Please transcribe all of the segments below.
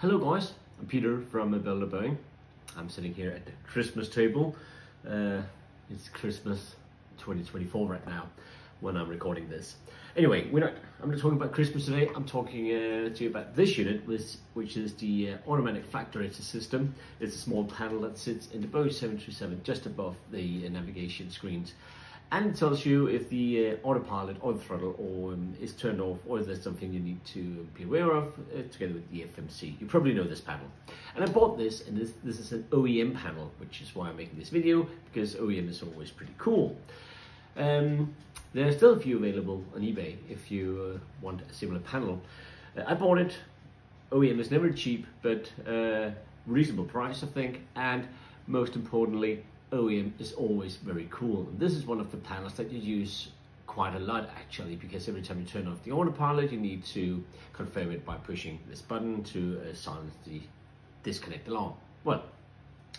Hello guys, I'm Peter from Build a Boeing. I'm sitting here at the Christmas table. Uh, it's Christmas 2024 right now when I'm recording this. Anyway, we're not, I'm not talking about Christmas today. I'm talking uh, to you about this unit, which, which is the uh, automatic flight director system. It's a small panel that sits in the Boeing 737 just above the uh, navigation screens and it tells you if the uh, autopilot or the throttle or um, is turned off or if there's something you need to be aware of uh, together with the FMC. You probably know this panel. And I bought this and this, this is an OEM panel, which is why I'm making this video because OEM is always pretty cool. Um, there are still a few available on eBay if you uh, want a similar panel. Uh, I bought it. OEM is never cheap, but uh, reasonable price, I think. And most importantly, OEM is always very cool. And this is one of the panels that you use quite a lot actually because every time you turn off the autopilot you need to confirm it by pushing this button to uh, silence the disconnect alarm. Well,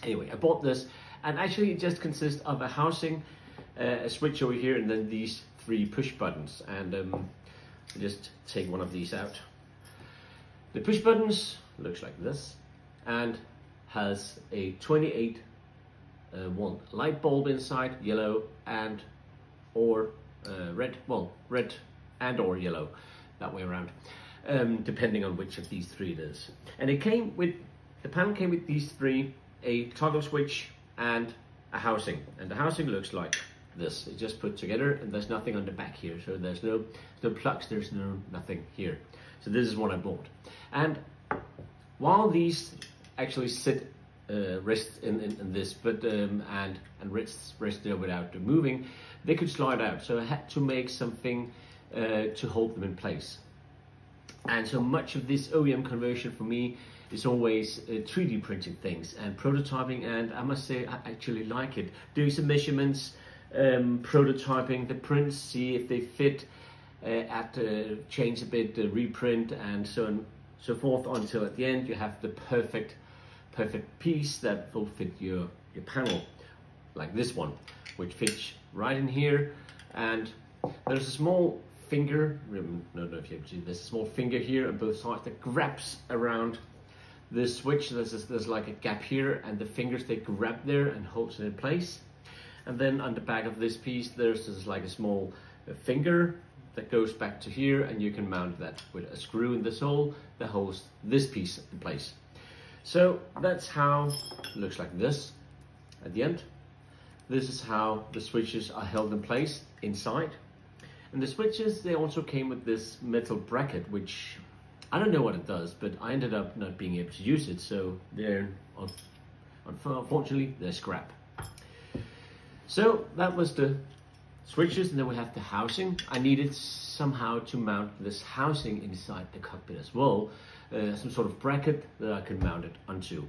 anyway, I bought this and actually it just consists of a housing, uh, a switch over here and then these three push buttons and um, I just take one of these out. The push buttons looks like this and has a 28 uh, one light bulb inside, yellow and or uh, red, well, red and or yellow, that way around, um, depending on which of these three it is. And it came with, the panel came with these three, a toggle switch and a housing. And the housing looks like this. It's just put together and there's nothing on the back here. So there's no, no plugs, there's no nothing here. So this is what I bought. And while these actually sit uh, rest in, in, in, this, but um, and and rest rest there without moving, they could slide out. So I had to make something uh, to hold them in place. And so much of this OEM conversion for me is always uh, 3D printing things and prototyping. And I must say, I actually like it. Doing some measurements, um, prototyping the prints, see if they fit, uh, at uh, change a bit, uh, reprint, and so on, so forth until at the end you have the perfect perfect piece that will fit your, your panel, like this one, which fits right in here. And there's a small finger, I don't know if you have seen this, small finger here on both sides that grabs around this switch. There's, there's like a gap here and the fingers, they grab there and holds it in place. And then on the back of this piece, there's just like a small uh, finger that goes back to here and you can mount that with a screw in the sole that holds this piece in place. So that's how it looks like this at the end. This is how the switches are held in place inside. And the switches, they also came with this metal bracket, which I don't know what it does, but I ended up not being able to use it. So they're, unfortunately, they're scrap. So that was the switches and then we have the housing. I needed somehow to mount this housing inside the cockpit as well. Uh, some sort of bracket that I can mount it onto.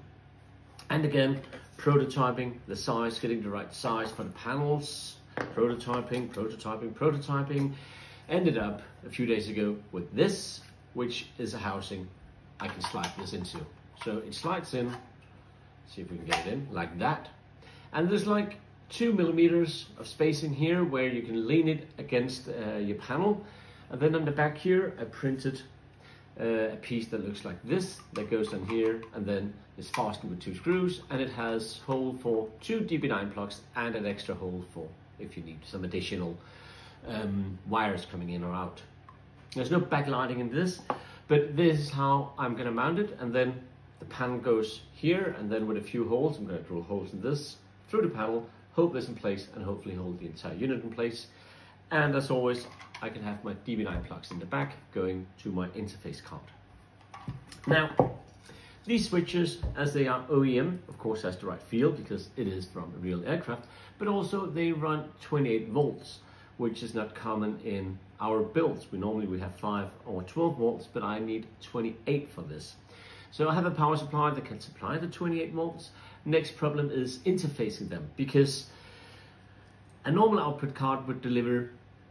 And again, prototyping the size, getting the right size for the panels, prototyping, prototyping, prototyping. Ended up a few days ago with this, which is a housing I can slide this into. So it slides in, see if we can get it in, like that. And there's like two millimeters of space in here where you can lean it against uh, your panel. And then on the back here, I printed uh, a piece that looks like this that goes on here and then is fastened with two screws and it has hole for two DB9 plugs and an extra hole for if you need some additional um, wires coming in or out. There's no backlighting in this, but this is how I'm gonna mount it and then the panel goes here and then with a few holes, I'm gonna drill holes in this through the panel hold this in place and hopefully hold the entire unit in place. And as always, I can have my DB9 plugs in the back going to my interface card. Now, these switches, as they are OEM, of course has the right feel because it is from a real aircraft, but also they run 28 volts, which is not common in our builds. We normally we have 5 or 12 volts, but I need 28 for this. So I have a power supply that can supply the 28 volts. Next problem is interfacing them because a normal output card would deliver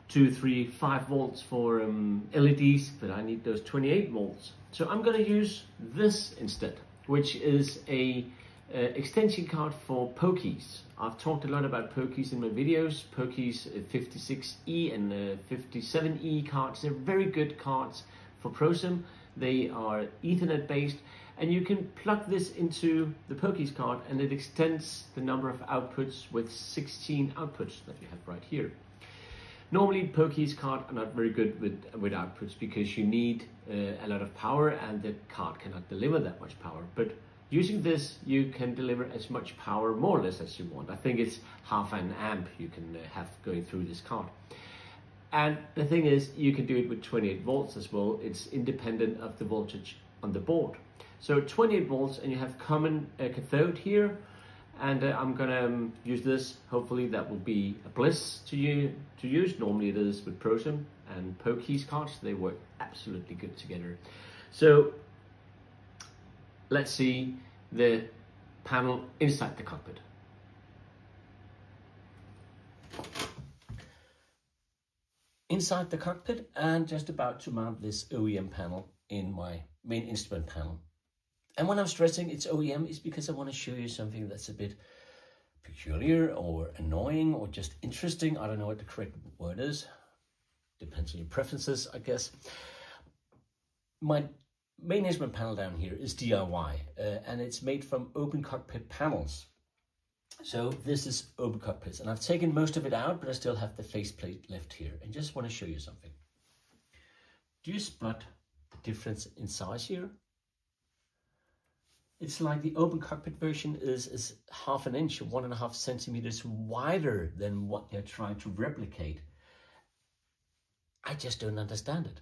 2, 3, 5 volts for um, LEDs, but I need those 28 volts. So I'm going to use this instead, which is a uh, extension card for Pokeys. I've talked a lot about Pokeys in my videos. Pokeys 56E and uh, 57E cards, they're very good cards for ProSim. They are Ethernet based And you can plug this into the Pokeys card and it extends the number of outputs with 16 outputs that you have right here. Normally Pokeys card are not very good with, with outputs because you need uh, a lot of power and the card cannot deliver that much power. But using this, you can deliver as much power more or less as you want. I think it's half an amp you can uh, have going through this card. And the thing is, you can do it with 28 volts as well. It's independent of the voltage on the board. So 28 volts and you have common uh, cathode here. And uh, I'm gonna um, use this. Hopefully that will be a bliss to you to use. Normally it is with Proton and Pokeys cards. They work absolutely good together. So let's see the panel inside the cockpit. inside the cockpit and just about to mount this OEM panel in my main instrument panel. And when I'm stressing it's OEM, it's because I want to show you something that's a bit peculiar or annoying or just interesting. I don't know what the correct word is. Depends on your preferences, I guess. My main instrument panel down here is DIY uh, and it's made from open cockpit panels. So this is open cockpits and I've taken most of it out, but I still have the faceplate left here and just want to show you something. Do you spot the difference in size here? It's like the open cockpit version is, is half an inch one and a half centimeters wider than what they're trying to replicate. I just don't understand it.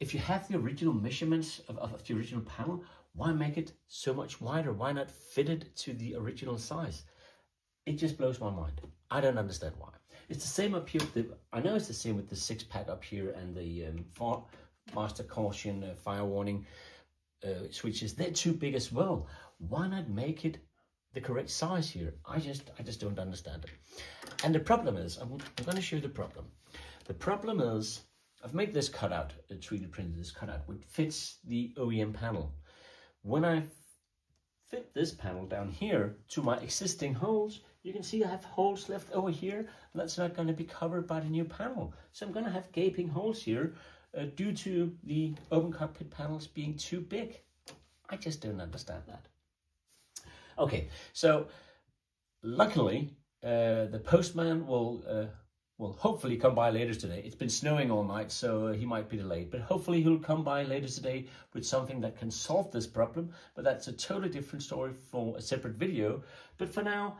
If you have the original measurements of, of, of the original panel, why make it so much wider? Why not fit it to the original size? It just blows my mind. I don't understand why. It's the same up here. The, I know it's the same with the six pack up here and the um, master caution uh, fire warning uh, switches. They're too big as well. Why not make it the correct size here? I just, I just don't understand it. And the problem is, I'm, I'm going to show you the problem. The problem is, I've made this cutout, a 3D printed this cutout, which fits the OEM panel. When I fit this panel down here to my existing holes, you can see I have holes left over here. That's not going to be covered by the new panel. So I'm going to have gaping holes here uh, due to the open cockpit panels being too big. I just don't understand that. Okay, so luckily uh, the postman will uh, will hopefully come by later today. It's been snowing all night, so he might be delayed, but hopefully he'll come by later today with something that can solve this problem. But that's a totally different story for a separate video. But for now,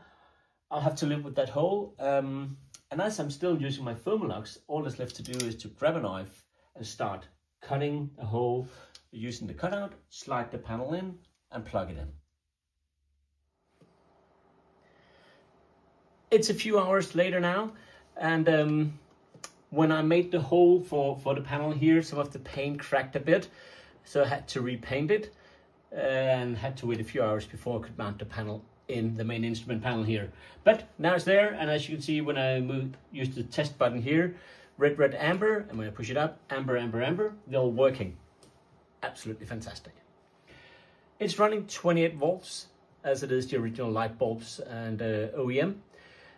I'll have to live with that hole. Um, and as I'm still using my Foamlux, all that's left to do is to grab a knife start cutting a hole using the cutout, slide the panel in and plug it in. It's a few hours later now and um, when I made the hole for, for the panel here, some of the paint cracked a bit so I had to repaint it and had to wait a few hours before I could mount the panel in the main instrument panel here. But now it's there, and as you can see when I move, use the test button here, red, red, amber, and when I push it up, amber, amber, amber, they're all working. Absolutely fantastic. It's running 28 volts, as it is the original light bulbs and uh, OEM.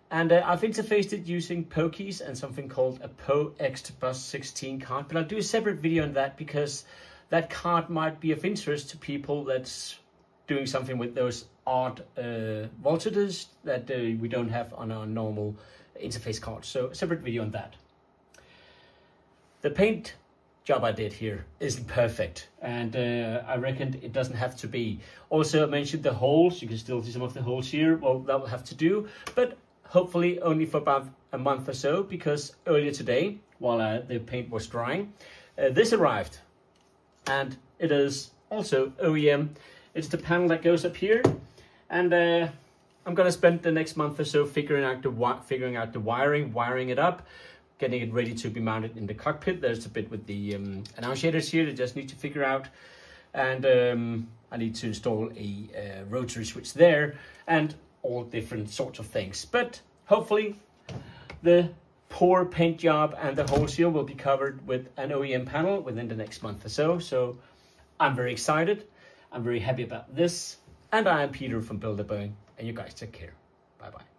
And uh, I've interfaced it using Pokeys and something called a Po Bus 16 card, but I'll do a separate video on that because that card might be of interest to people that's doing something with those odd uh, voltages that uh, we don't have on our normal interface card. So a separate video on that. The paint job I did here isn't perfect and uh, I reckon it doesn't have to be. Also I mentioned the holes, you can still see some of the holes here, well that will have to do, but hopefully only for about a month or so because earlier today while uh, the paint was drying, uh, this arrived. And it is also OEM. It's the panel that goes up here. And uh, I'm gonna spend the next month or so figuring out the figuring out the wiring, wiring it up, getting it ready to be mounted in the cockpit. There's a bit with the um, annunciators here that just need to figure out, and um, I need to install a uh, rotary switch there and all different sorts of things. But hopefully, the poor paint job and the whole seal will be covered with an OEM panel within the next month or so. So I'm very excited. I'm very happy about this. And I am Peter from Build a Boeing, and you guys take care. Bye bye.